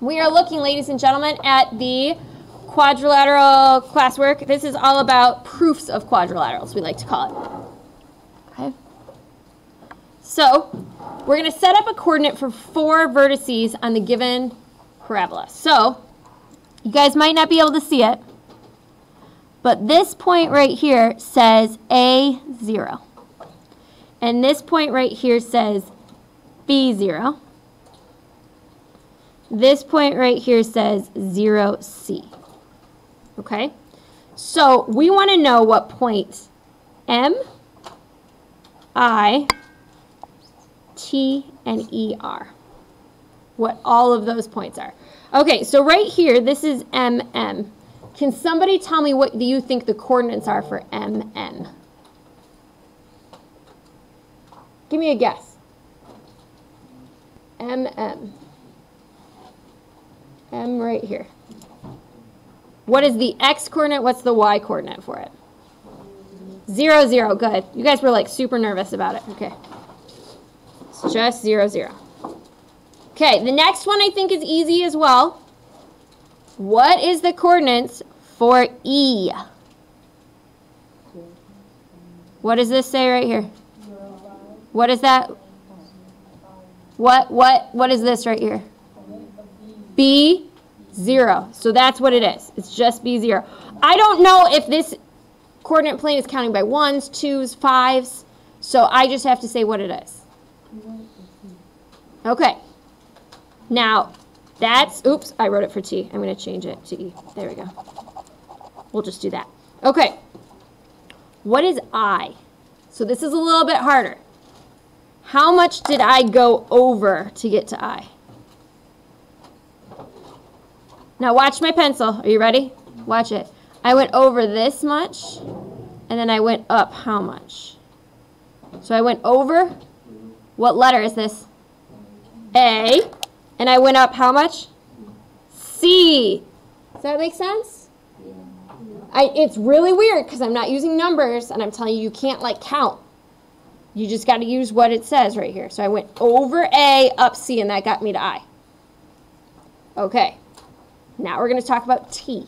We are looking, ladies and gentlemen, at the quadrilateral classwork. This is all about proofs of quadrilaterals, we like to call it. Okay. So, we're going to set up a coordinate for four vertices on the given parabola. So, you guys might not be able to see it, but this point right here says A0. And this point right here says B0. This point right here says 0C. Okay? So we want to know what point M, I, T, and E are. What all of those points are. Okay, so right here, this is MM. Can somebody tell me what do you think the coordinates are for MM? Give me a guess. MM. M right here. What is the x coordinate? What's the y coordinate for it? Zero, zero. Good. You guys were like super nervous about it. Okay. It's just zero, zero. Okay, the next one I think is easy as well. What is the coordinates for E? What does this say right here? What is that? What, what, what is this right here? B, zero. So that's what it is. It's just B, zero. I don't know if this coordinate plane is counting by ones, twos, fives. So I just have to say what it is. Okay. Now, that's, oops, I wrote it for T. I'm going to change it to E. There we go. We'll just do that. Okay. What is I? So this is a little bit harder. How much did I go over to get to I? Now watch my pencil. Are you ready? Watch it. I went over this much, and then I went up how much? So I went over, what letter is this? A, and I went up how much? C. Does that make sense? I, it's really weird because I'm not using numbers, and I'm telling you, you can't like count. You just got to use what it says right here. So I went over A, up C, and that got me to I. Okay. Now we're going to talk about T.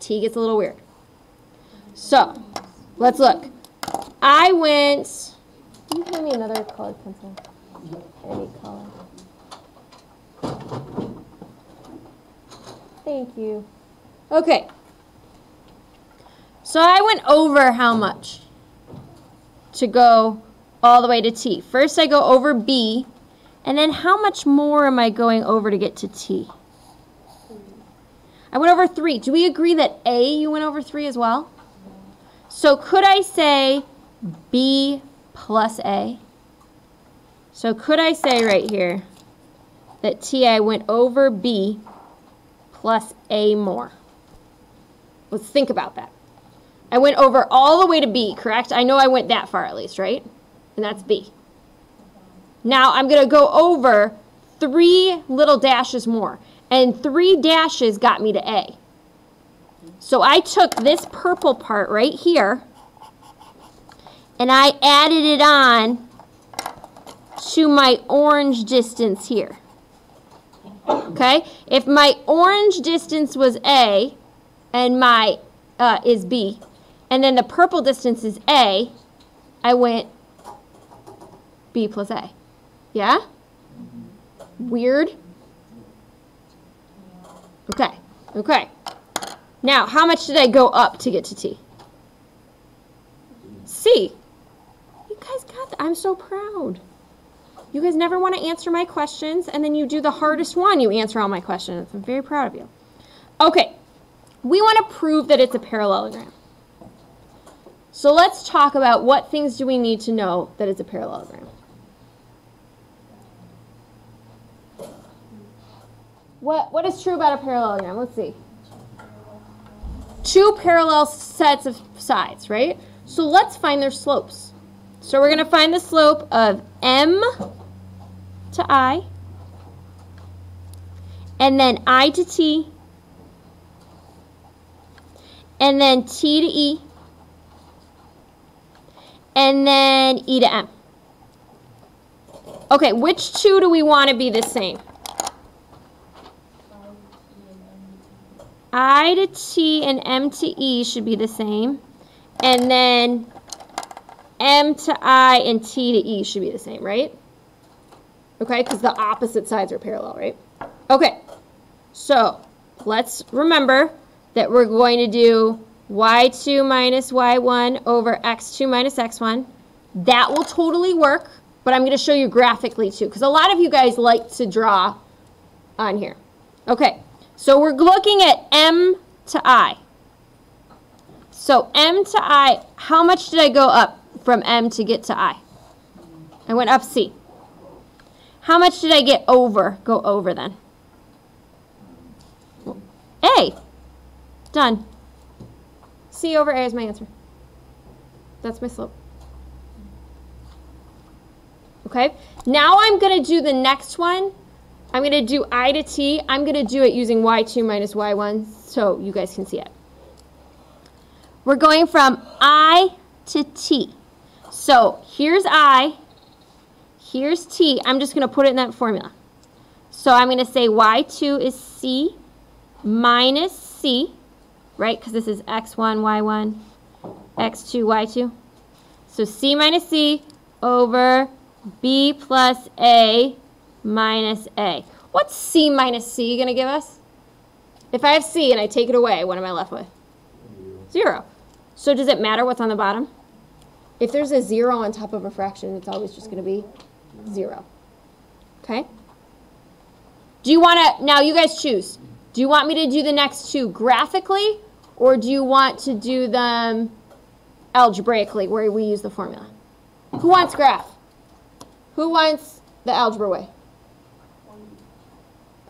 T gets a little weird. So, let's look. I went, can you hand me another colored pencil? Any color. Thank you. Okay. So I went over how much to go all the way to T? First I go over B, and then how much more am I going over to get to T? I went over 3. Do we agree that A, you went over 3 as well? So could I say B plus A? So could I say right here that T, I went over B plus A more? Let's think about that. I went over all the way to B, correct? I know I went that far at least, right? And that's B. Now I'm going to go over three little dashes more. And three dashes got me to A. So I took this purple part right here and I added it on to my orange distance here. Okay? If my orange distance was A and my uh, is B, and then the purple distance is A, I went B plus A. Yeah? Weird? Okay, okay. Now, how much did I go up to get to T? C. You guys got that. I'm so proud. You guys never want to answer my questions, and then you do the hardest one. You answer all my questions. I'm very proud of you. Okay, we want to prove that it's a parallelogram. So let's talk about what things do we need to know that it's a parallelogram. What, what is true about a parallelogram? Let's see. Two parallel sets of sides, right? So let's find their slopes. So we're going to find the slope of M to I, and then I to T, and then T to E, and then E to M. Okay, which two do we want to be the same? I to T and M to E should be the same. And then M to I and T to E should be the same, right? Okay, because the opposite sides are parallel, right? Okay, so let's remember that we're going to do y2 minus y1 over x2 minus x1. That will totally work, but I'm going to show you graphically too, because a lot of you guys like to draw on here. Okay, so we're looking at m to i. So m to i, how much did I go up from m to get to i? I went up c. How much did I get over, go over then? A. Done. C over A is my answer. That's my slope. Okay, now I'm going to do the next one. I'm going to do I to T. I'm going to do it using Y2 minus Y1 so you guys can see it. We're going from I to T. So here's I, here's T. I'm just going to put it in that formula. So I'm going to say Y2 is C minus C, right? Because this is X1, Y1, X2, Y2. So C minus C over B plus A minus A. What's C minus C going to give us? If I have C and I take it away, what am I left with? Zero. So does it matter what's on the bottom? If there's a zero on top of a fraction, it's always just going to be zero. Okay? Do you want to, now you guys choose. Do you want me to do the next two graphically or do you want to do them algebraically where we use the formula? Who wants graph? Who wants the algebra way?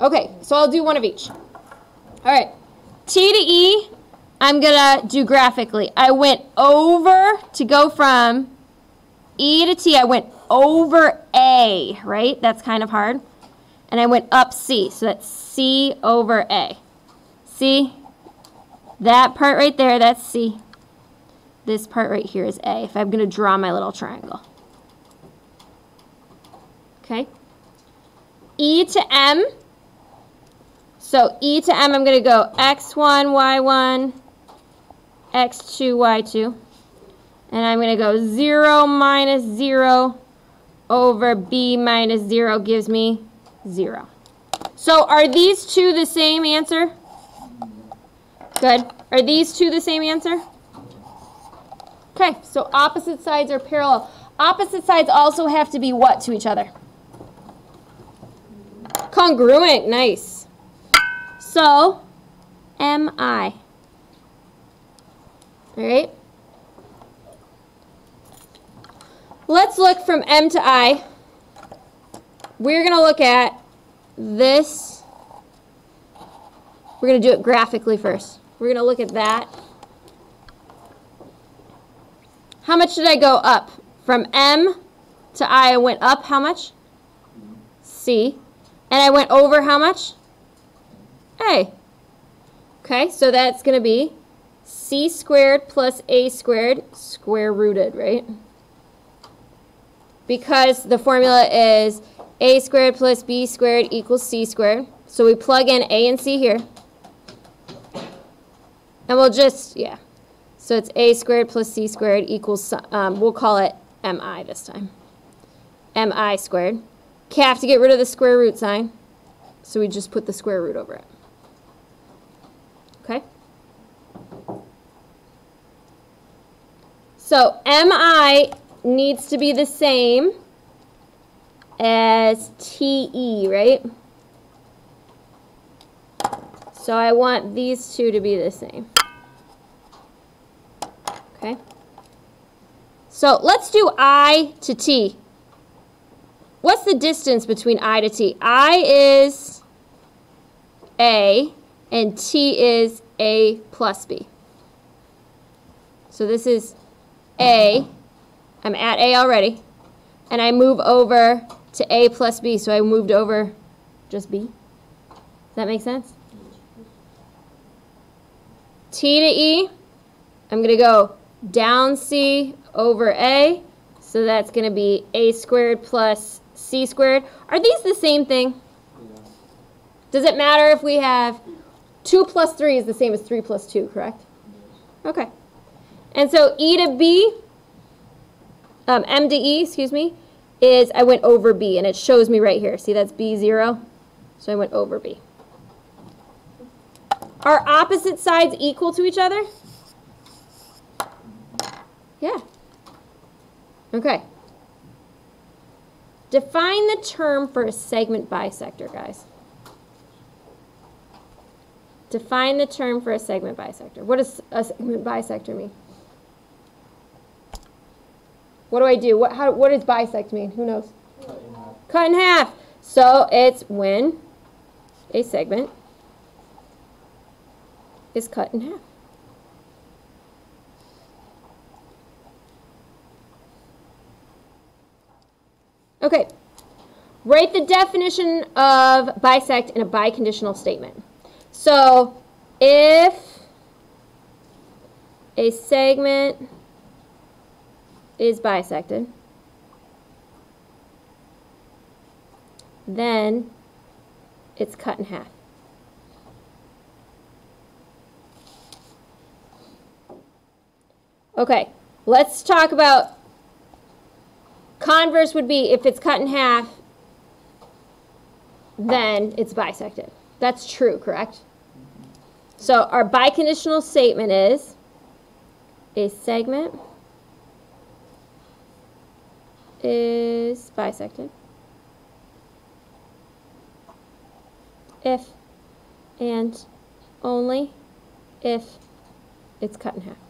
Okay, so I'll do one of each. All right, T to E, I'm going to do graphically. I went over to go from E to T, I went over A, right? That's kind of hard. And I went up C, so that's C over A. See? That part right there, that's C. This part right here is A, if I'm going to draw my little triangle. Okay? E to M. So E to M, I'm going to go X1, Y1, X2, Y2. And I'm going to go 0 minus 0 over B minus 0 gives me 0. So are these two the same answer? Good. Are these two the same answer? Okay, so opposite sides are parallel. Opposite sides also have to be what to each other? Congruent, nice. So, MI. All right. Let's look from M to I. We're going to look at this. We're going to do it graphically first. We're going to look at that. How much did I go up? From M to I, I went up how much? C. And I went over how much? A. Okay, so that's going to be C squared plus A squared square rooted, right? Because the formula is A squared plus B squared equals C squared. So we plug in A and C here. And we'll just, yeah. So it's A squared plus C squared equals, um, we'll call it MI this time. MI squared. Have to get rid of the square root sign. So we just put the square root over it. Okay? So MI needs to be the same as TE, right? So I want these two to be the same. Okay? So let's do I to T. What's the distance between I to T? I is A, and T is A plus B. So this is A. I'm at A already. And I move over to A plus B, so I moved over just B. Does that make sense? T to E, I'm going to go down C over A. So that's going to be A squared plus C squared. Are these the same thing? Does it matter if we have 2 plus 3 is the same as 3 plus 2, correct? Okay. And so e to b, um, m to e, excuse me, is I went over b, and it shows me right here. See, that's b0. So I went over b. Are opposite sides equal to each other? Yeah. Okay. Define the term for a segment bisector, guys. Define the term for a segment bisector. What does a segment bisector mean? What do I do? What, how, what does bisect mean? Who knows? Cut in half. So it's when a segment is cut in half. Okay, write the definition of bisect in a biconditional statement. So if a segment is bisected, then it's cut in half. Okay, let's talk about converse would be if it's cut in half, then it's bisected. That's true, correct? So our biconditional statement is a segment is bisected if and only if it's cut in half.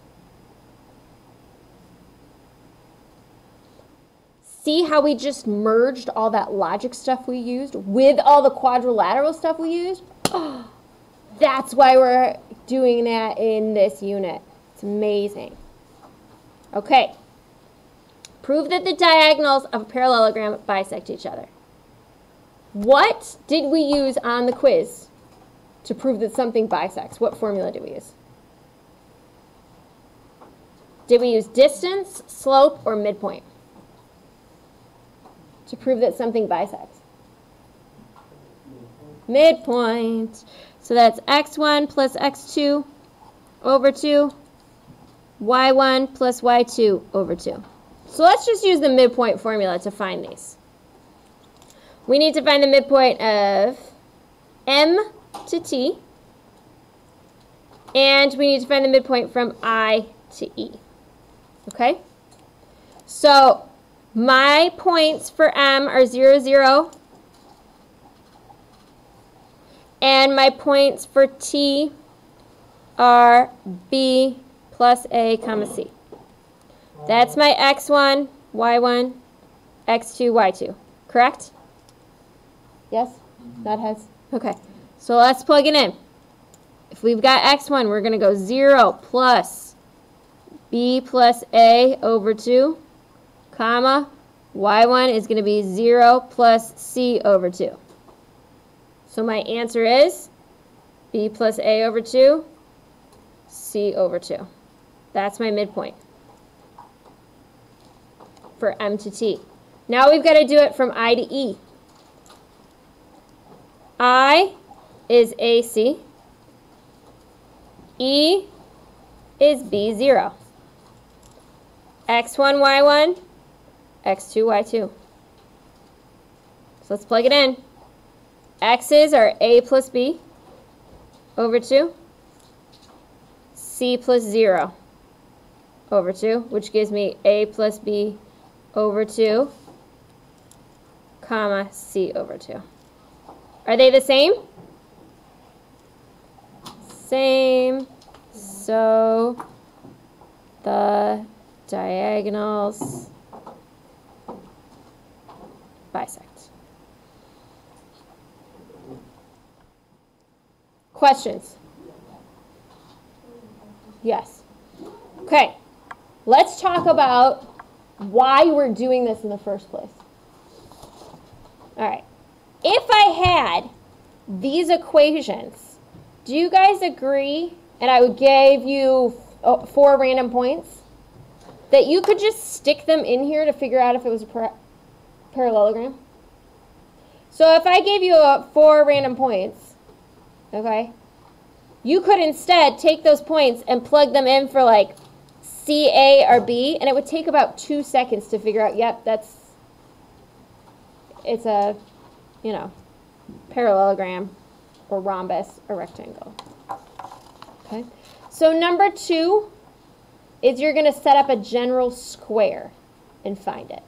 See how we just merged all that logic stuff we used with all the quadrilateral stuff we used? That's why we're doing that in this unit. It's amazing. Okay. Prove that the diagonals of a parallelogram bisect each other. What did we use on the quiz to prove that something bisects? What formula did we use? Did we use distance, slope, or midpoint? To prove that something bisects? Midpoint. So that's x1 plus x2 over 2, y1 plus y2 over 2. So let's just use the midpoint formula to find these. We need to find the midpoint of m to t, and we need to find the midpoint from i to e. Okay? So my points for M are 0, 0. And my points for T are B plus A comma C. That's my X1, Y1, X2, Y2. Correct? Yes? That has? Okay. So let's plug it in. If we've got X1, we're going to go 0 plus B plus A over 2 comma, y1 is going to be 0 plus c over 2. So my answer is b plus a over 2, c over 2. That's my midpoint for m to t. Now we've got to do it from i to e. i is ac. e is b0. x1, y1 x2, y2. So let's plug it in. x's are a plus b over 2, c plus 0 over 2, which gives me a plus b over 2, comma, c over 2. Are they the same? Same. So the diagonals bisect. Questions? Yes. Okay, let's talk about why we're doing this in the first place. All right, if I had these equations, do you guys agree, and I gave you uh, four random points, that you could just stick them in here to figure out if it was a parallelogram. So if I gave you a, four random points, okay, You could instead take those points and plug them in for like C, A, or B, and it would take about two seconds to figure out, yep, that's, it's a, you know, parallelogram or rhombus or rectangle. Okay, so number two is you're going to set up a general square and find it.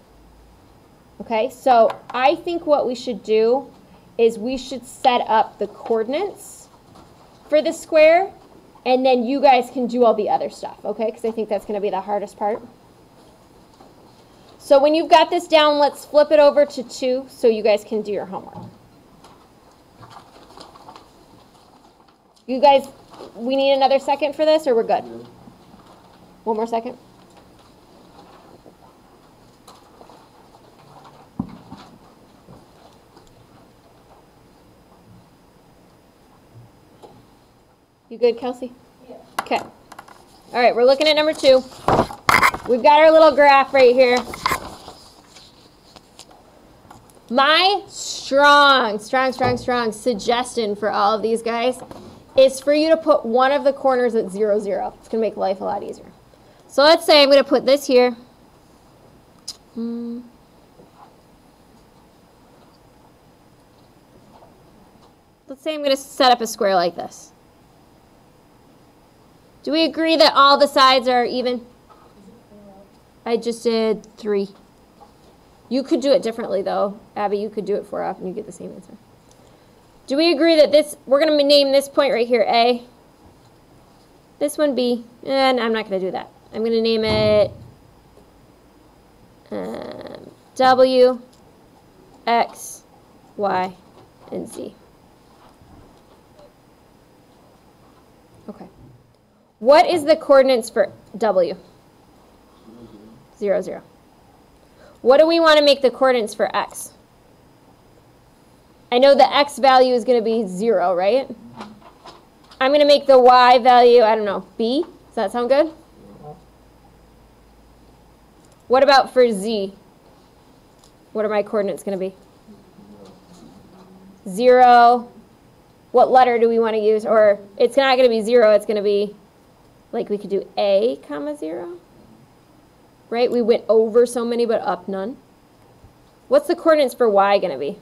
Okay, so I think what we should do is we should set up the coordinates for the square and then you guys can do all the other stuff, okay? Because I think that's going to be the hardest part. So when you've got this down, let's flip it over to 2 so you guys can do your homework. You guys, we need another second for this or we're good? One more second. You good, Kelsey? Yeah. Okay. All right, we're looking at number two. We've got our little graph right here. My strong, strong, strong, strong suggestion for all of these guys is for you to put one of the corners at zero, zero. It's to make life a lot easier. So let's say I'm going to put this here. Hmm. Let's say I'm going to set up a square like this. Do we agree that all the sides are even? I just did three. You could do it differently though. Abby, you could do it four up and you get the same answer. Do we agree that this, we're going to name this point right here A, this one B, and I'm not going to do that. I'm going to name it um, W, X, Y, and Z. Okay. What is the coordinates for W? Zero, zero. What do we want to make the coordinates for X? I know the X value is going to be zero, right? I'm going to make the Y value, I don't know, B. Does that sound good? What about for Z? What are my coordinates going to be? Zero. What letter do we want to use? Or it's not going to be zero, it's going to be like we could do a comma 0. Right? We went over so many but up none. What's the coordinates for y going to be?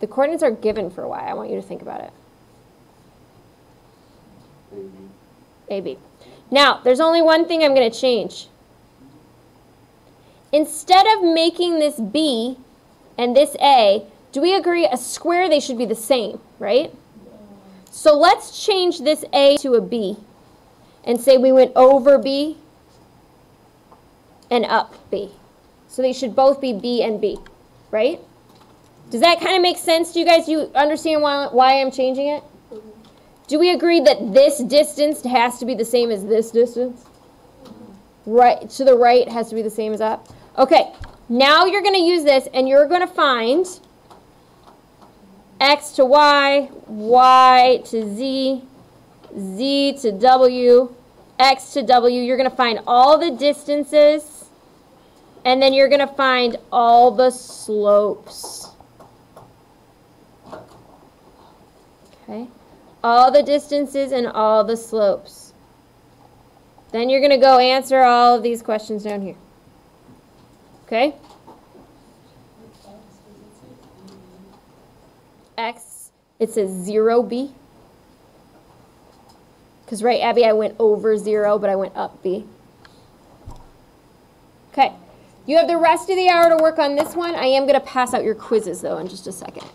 The coordinates are given for y. I want you to think about it. AB. AB. Now, there's only one thing I'm going to change. Instead of making this B and this A, do we agree a square, they should be the same, right? So let's change this A to a B and say we went over B and up B. So they should both be B and B, right? Does that kind of make sense to you guys? Do you understand why, why I'm changing it? Mm-hmm. Do we agree that this distance has to be the same as this distance? Right to the right has to be the same as up. Okay, now you're going to use this and you're going to find x to y, y to z, z to w, x to w. You're going to find all the distances, and then you're going to find all the slopes. Okay? All the distances and all the slopes. Then you're going to go answer all of these questions down here. Okay? X, it says 0b. Because, right, Abby, I went over 0, but I went up b. Okay. You have the rest of the hour to work on this one. I am going to pass out your quizzes, though, in just a second.